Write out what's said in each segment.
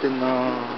真的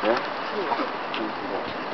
哋嗯，